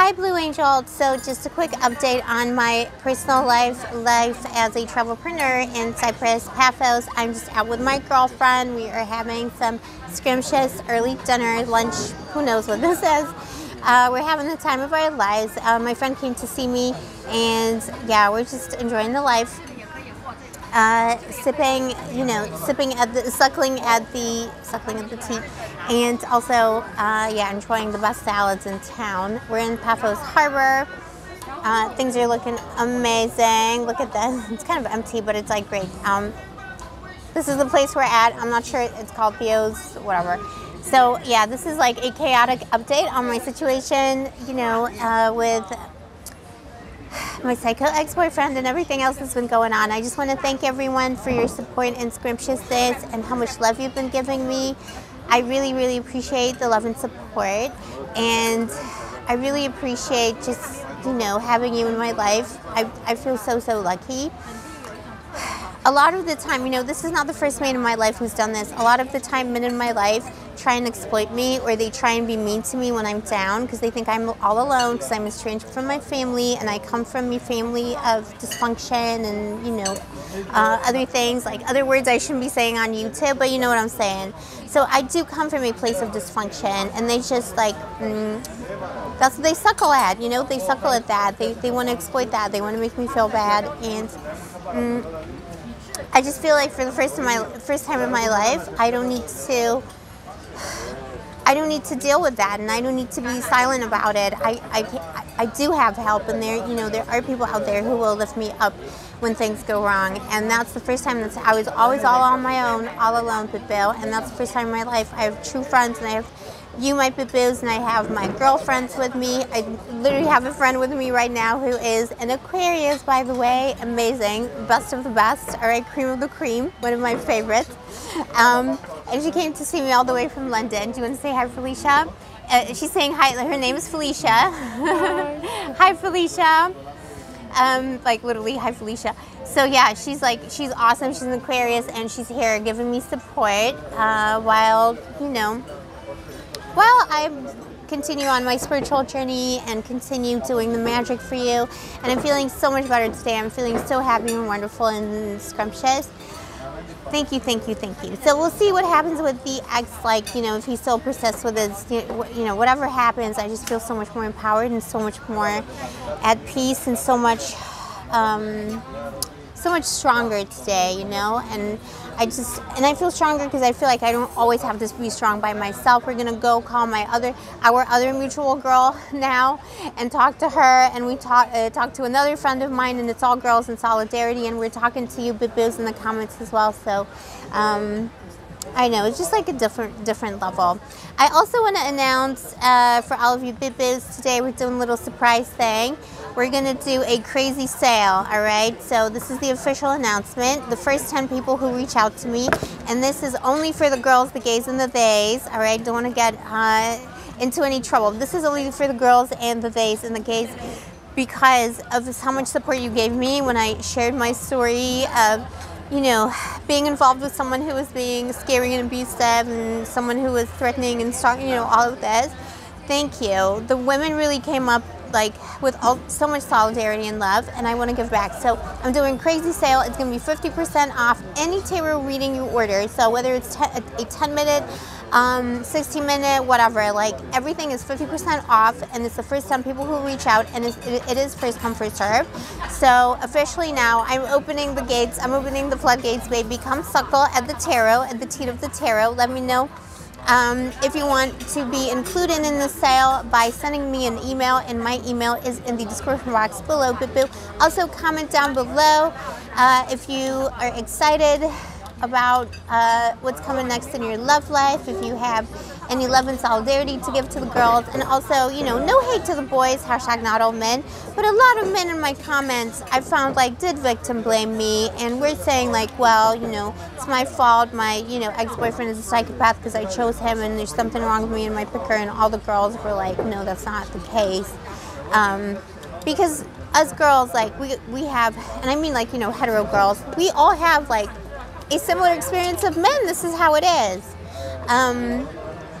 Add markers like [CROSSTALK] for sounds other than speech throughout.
Hi, Blue Angel. So, just a quick update on my personal life, life as a travelpreneur in Cyprus, Paphos. I'm just out with my girlfriend. We are having some scrumptious early dinner, lunch. Who knows what this is? Uh, we're having the time of our lives. Uh, my friend came to see me, and yeah, we're just enjoying the life uh, sipping, you know, sipping at the, suckling at the, suckling at the tea, and also, uh, yeah, enjoying the best salads in town. We're in Paphos Harbor. Uh, things are looking amazing. Look at this. [LAUGHS] It's kind of empty, but it's like great. Um, this is the place we're at. I'm not sure it's called Theo's, whatever. So yeah, this is like a chaotic update on my situation, you know, uh, with my psycho ex-boyfriend and everything else that's been going on. I just want to thank everyone for your support in Scrumptiousness and how much love you've been giving me. I really, really appreciate the love and support. And I really appreciate just, you know, having you in my life. I, I feel so, so lucky. A lot of the time, you know, this is not the first man in my life who's done this. A lot of the time, men in my life try and exploit me or they try and be mean to me when I'm down because they think I'm all alone because I'm estranged from my family and I come from a family of dysfunction and, you know, uh, other things like other words I shouldn't be saying on YouTube, but you know what I'm saying. So I do come from a place of dysfunction and they just like, mm, that's what they suckle at, you know, they suckle at that. They, they want to exploit that. They want to make me feel bad. And mm, I just feel like for the first, my, first time in my life, I don't need to [SIGHS] I don't need to deal with that, and I don't need to be silent about it. I, I, I do have help, and there, you know, there are people out there who will lift me up when things go wrong, and that's the first time that I was always all on my own, all alone, Bill, and that's the first time in my life I have true friends, and I have you, my boo-boos, and I have my girlfriends with me. I literally have a friend with me right now who is an Aquarius, by the way. Amazing. Best of the best. All right, cream of the cream. One of my favorites. Um, and she came to see me all the way from London. Do you want to say hi, Felicia? Uh, she's saying hi. Her name is Felicia. Hi, [LAUGHS] hi Felicia. Um, like literally, hi Felicia. So yeah, she's like, she's awesome. She's an Aquarius, and she's here giving me support uh, while you know well, I continue on my spiritual journey and continue doing the magic for you. And I'm feeling so much better today. I'm feeling so happy and wonderful and scrumptious. Thank you, thank you, thank you. So we'll see what happens with the ex, like, you know, if he still persists with his, you know, whatever happens, I just feel so much more empowered and so much more at peace and so much, um, so much stronger today, you know, and I just and I feel stronger because I feel like I don't always have to be strong by myself. We're gonna go call my other our other mutual girl [LAUGHS] now and talk to her, and we talk uh, talk to another friend of mine, and it's all girls in solidarity, and we're talking to you, Bibos, in the comments as well. So. Um, I know it's just like a different different level. I also want to announce uh, for all of you Bibos today we're doing a little surprise thing we're gonna do a crazy sale, all right? So this is the official announcement. The first 10 people who reach out to me, and this is only for the girls, the gays, and the theys, all right? Don't wanna get uh, into any trouble. This is only for the girls and the theys and the gays because of how much support you gave me when I shared my story of you know, being involved with someone who was being scary and abusive and someone who was threatening and stalking, you know, all of this. Thank you. The women really came up like with all, so much solidarity and love and I want to give back. So I'm doing crazy sale. It's going to be 50% off any tarot reading you order. So whether it's a 10 minute, um, 60 minute, whatever, like everything is 50% off and it's the first time people who reach out and it, it is first come first serve. So officially now I'm opening the gates. I'm opening the floodgates, baby. Come suckle at the tarot, at the teat of the tarot. Let me know um, if you want to be included in the sale by sending me an email, and my email is in the description box below. Also, comment down below uh, if you are excited about uh, what's coming next in your love life, if you have any love and solidarity to give to the girls, and also, you know, no hate to the boys, hashtag not all men, but a lot of men in my comments I found like did victim blame me, and we're saying like, well, you know, it's my fault, my, you know, ex-boyfriend is a psychopath because I chose him and there's something wrong with me and my picker, and all the girls were like, no, that's not the case. Um, because us girls, like, we, we have, and I mean like, you know, hetero girls, we all have like a similar experience of men. This is how it is. Um,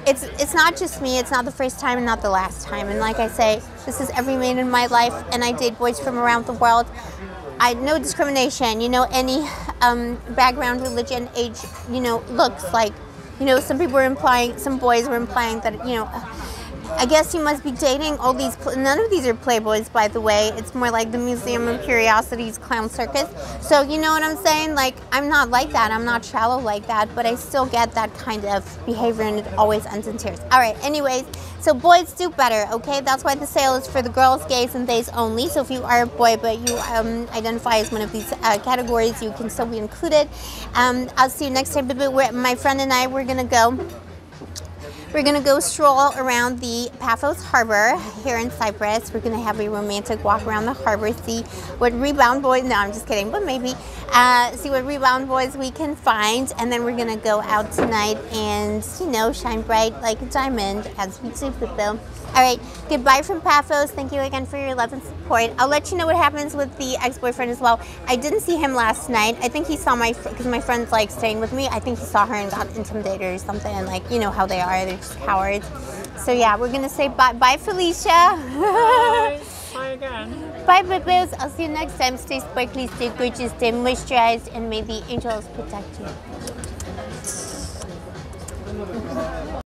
it's it's not just me. It's not the first time and not the last time. And like I say, this is every man in my life, and I date boys from around the world. I no discrimination. You know, any um, background, religion, age. You know, looks like. You know, some people were implying, some boys were implying that you know I guess you must be dating all these. None of these are Playboys, by the way. It's more like the Museum of Curiosities clown circus. So you know what I'm saying? Like I'm not like that. I'm not shallow like that. But I still get that kind of behavior, and it always ends in tears. All right. Anyways, so boys do better. Okay, that's why the sale is for the girls, gays, and theys only. So if you are a boy but you um, identify as one of these uh, categories, you can still be included. Um, I'll see you next time. But my friend and I, we're gonna go. We're gonna go stroll around the Paphos Harbor here in Cyprus. We're gonna have a romantic walk around the harbor, see what rebound boys, no, I'm just kidding, but maybe, uh, see what rebound boys we can find. And then we're gonna go out tonight and, you know, shine bright like a diamond as we do, Pippo. All right, goodbye from Paphos. Thank you again for your love and support. I'll let you know what happens with the ex-boyfriend as well. I didn't see him last night. I think he saw my, because my friend's like staying with me. I think he saw her and got intimidated or something. And like, you know how they are, they're cowards. So yeah, we're gonna say bye, bye Felicia. Bye. Bye again. [LAUGHS] Bye, babies. I'll see you next time. Stay sparkly, stay gorgeous, stay moisturized, and may the angels protect you.